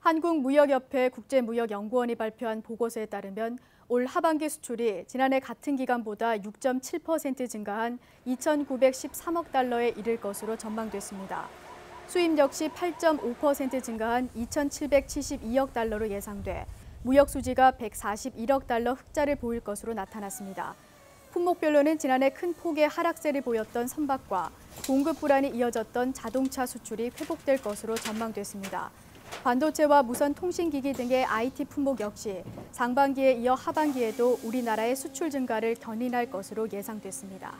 한국무역협회 국제무역연구원이 발표한 보고서에 따르면 올 하반기 수출이 지난해 같은 기간보다 6.7% 증가한 2,913억 달러에 이를 것으로 전망됐습니다. 수입 역시 8.5% 증가한 2,772억 달러로 예상돼 무역 수지가 141억 달러 흑자를 보일 것으로 나타났습니다. 품목별로는 지난해 큰 폭의 하락세를 보였던 선박과 공급 불안이 이어졌던 자동차 수출이 회복될 것으로 전망됐습니다. 반도체와 무선 통신기기 등의 IT 품목 역시 상반기에 이어 하반기에도 우리나라의 수출 증가를 견인할 것으로 예상됐습니다.